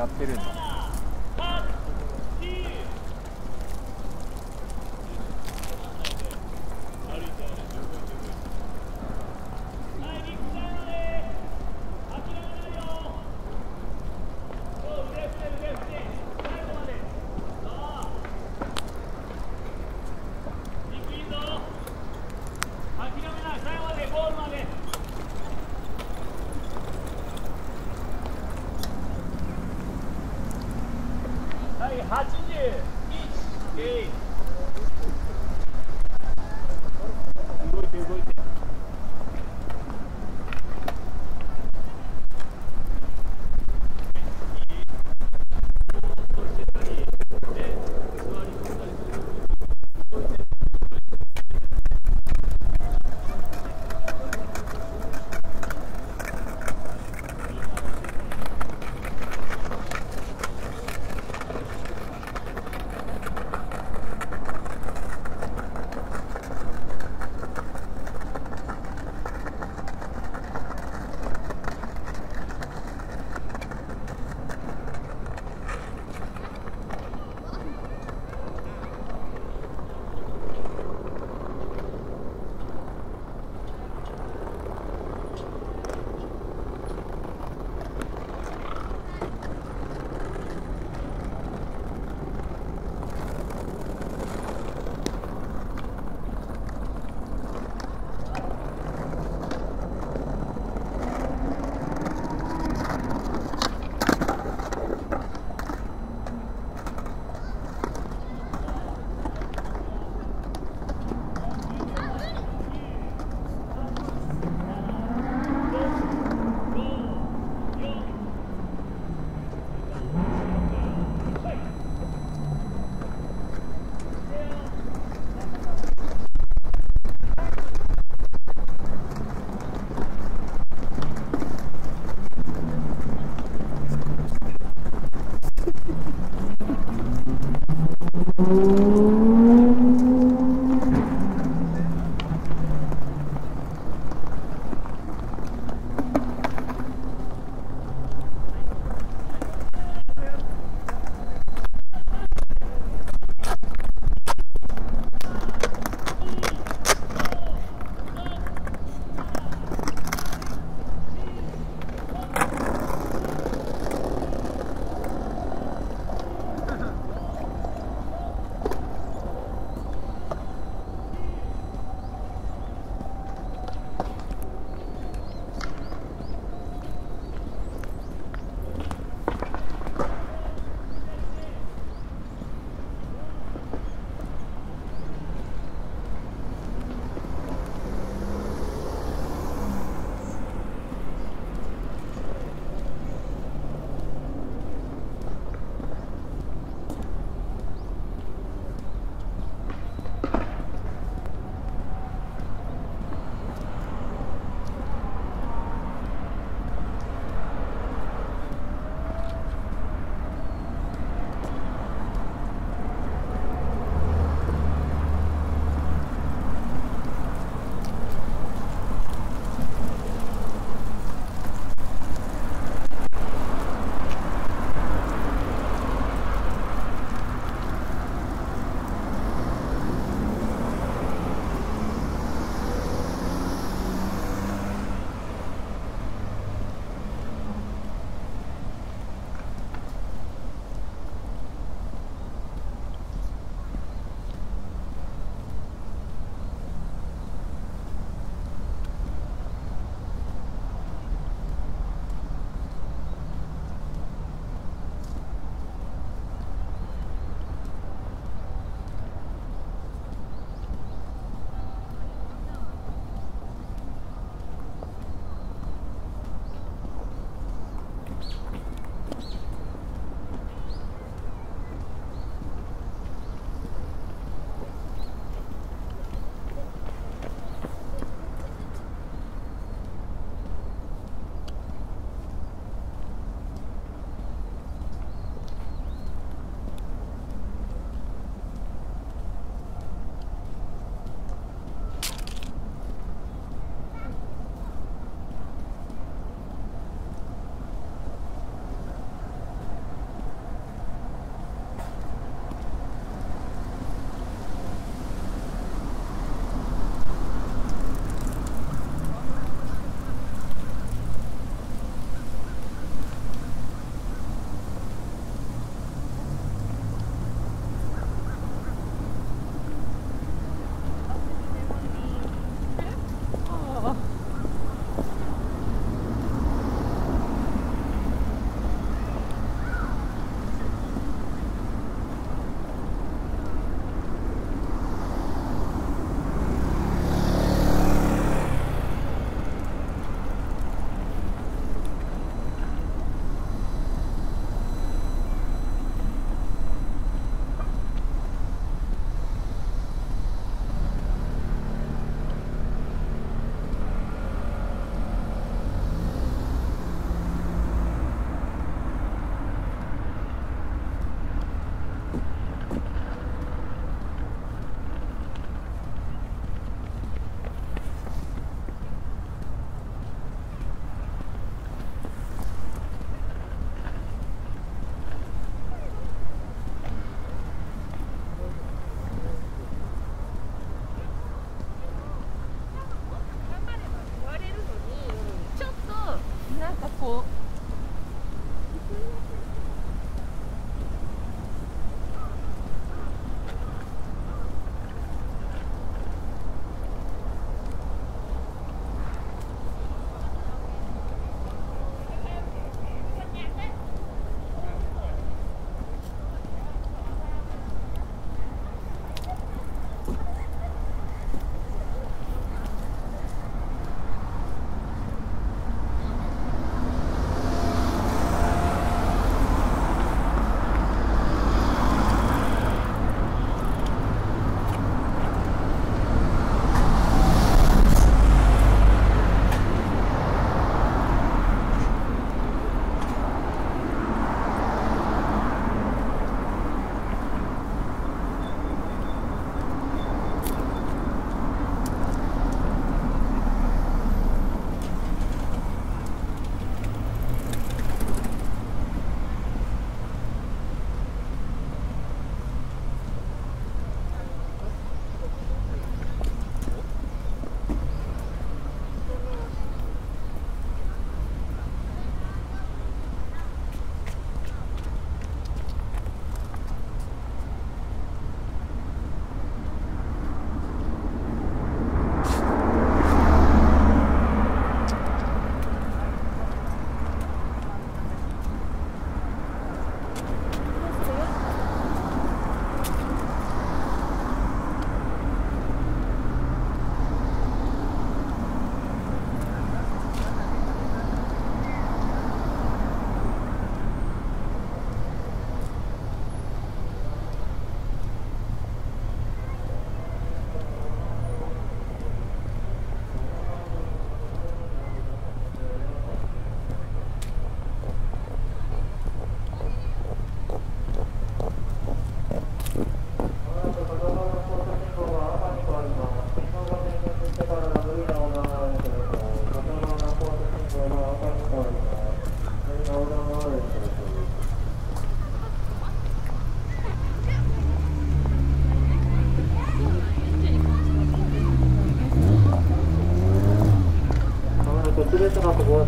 やってるんだ。他今日一起给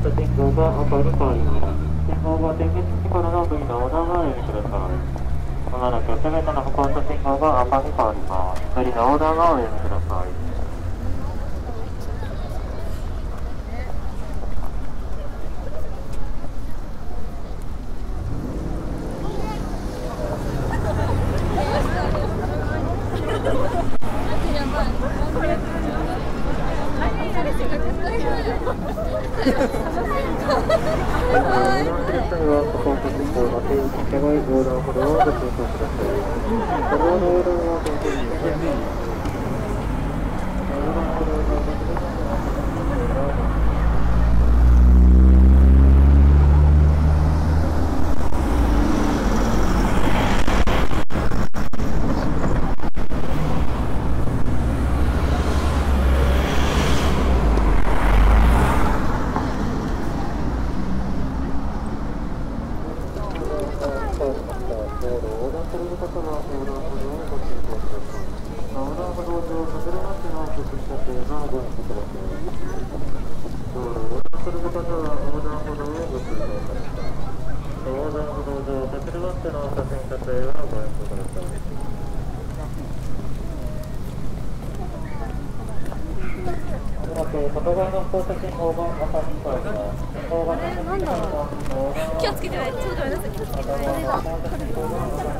べての歩行者信号が赤に変わります信号が点滅してからの V の横断がお読みくださいまもなくすべての歩行者信号が赤に変わります V の横断がお読みください外側の交差信号が赤に変わります。信号が点滅してからの気をつけて。ねちょっとごめんなさい。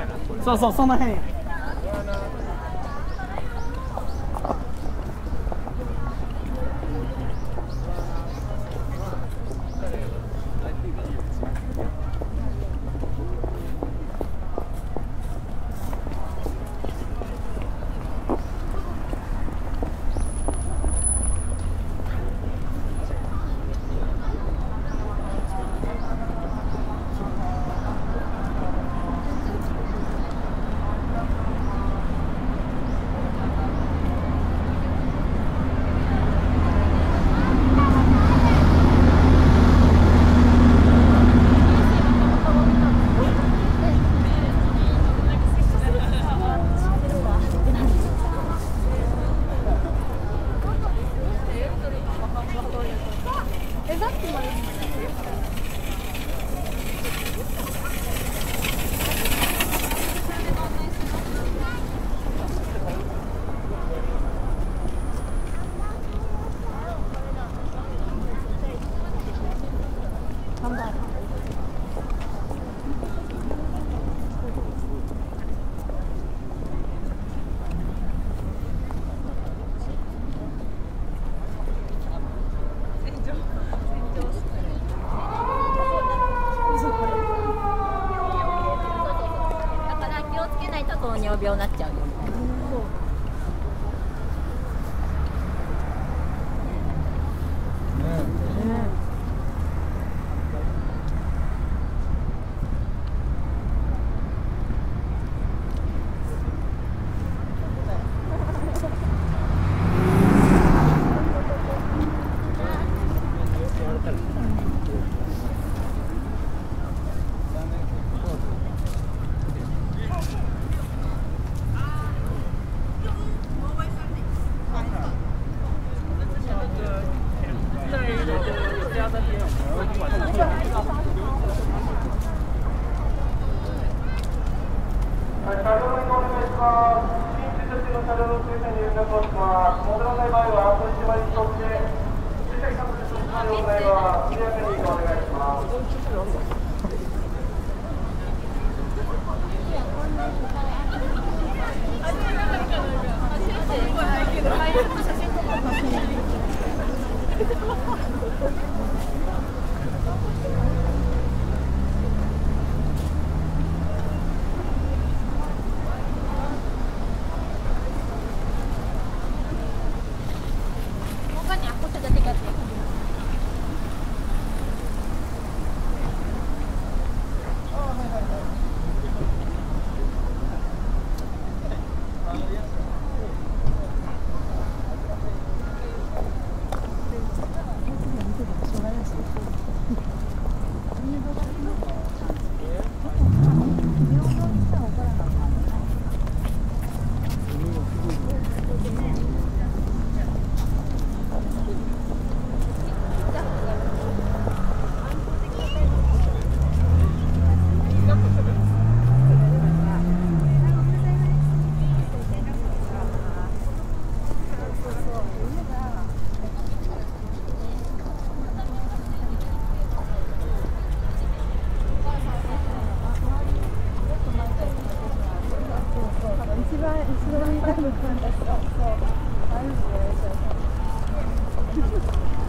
やなそうそうその辺や。right, it's the right. That's also, I was there.